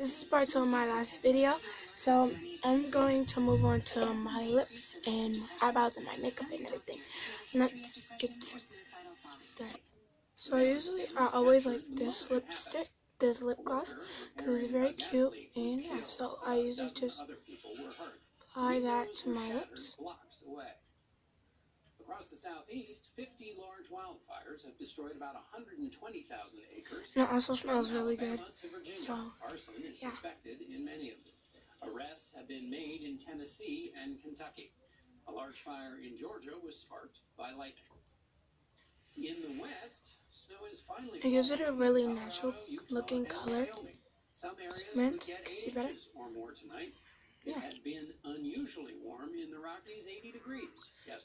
this is part two of my last video. So I'm going to move on to my lips and my eyebrows and my makeup and everything. Let's get started. So usually I always like this lipstick, this lip gloss, because it's very cute. And yeah, so I usually just apply that to my lips. Across the southeast, 50 large wildfires have destroyed about 120,000 acres. And it also smells really good. So, Arson is yeah. suspected in many of them. Arrests have been made in Tennessee and Kentucky. A large fire in Georgia was sparked by lightning. In the west, snow is finally It gives it a really natural looking color. Some areas Mint, could get can see better? or more tonight. It Yeah. had been unusually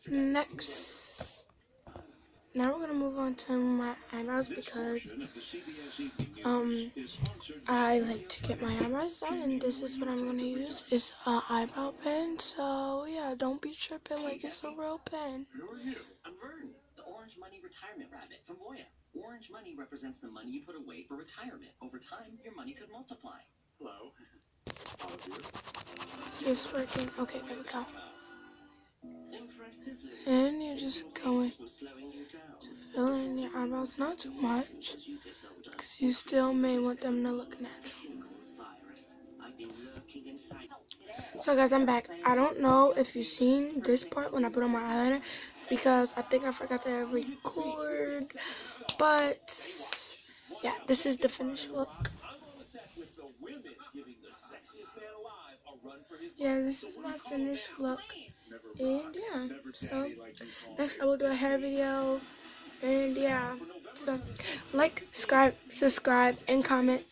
Next. Now we're gonna move on to my eyebrows because um I like to get my eyebrows done and this is what I'm gonna use is a eyebrow pen. So yeah, don't be tripping like it's a real pen. Who are you? I'm Vern, the Orange Money Retirement Rabbit from Voya. Orange Money represents the money you put away for retirement. Over time, your money could multiply. Hello. Oliver. Just working. Okay, there we go. And you're just going to fill in your eyebrows, not too much, because you still may want them to look natural. So guys, I'm back. I don't know if you've seen this part when I put on my eyeliner because I think I forgot to record. But yeah, this is the finished look. Yeah, this is my finished look. And yeah, so daddy like you call next. I will do a hair video. And yeah, so like, subscribe, subscribe, and comment.